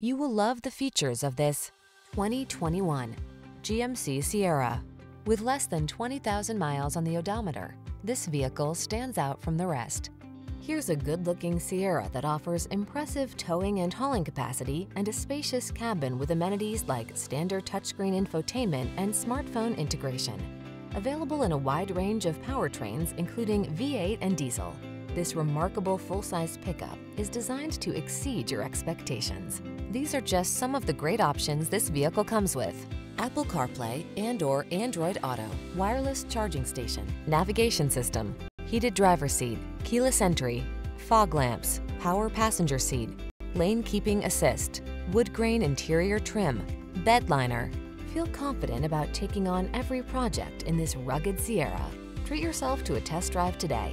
You will love the features of this 2021 GMC Sierra. With less than 20,000 miles on the odometer, this vehicle stands out from the rest. Here's a good-looking Sierra that offers impressive towing and hauling capacity and a spacious cabin with amenities like standard touchscreen infotainment and smartphone integration. Available in a wide range of powertrains, including V8 and diesel, this remarkable full-size pickup is designed to exceed your expectations. These are just some of the great options this vehicle comes with. Apple CarPlay and or Android Auto, wireless charging station, navigation system, heated driver seat, keyless entry, fog lamps, power passenger seat, lane keeping assist, wood grain interior trim, bed liner. Feel confident about taking on every project in this rugged Sierra. Treat yourself to a test drive today.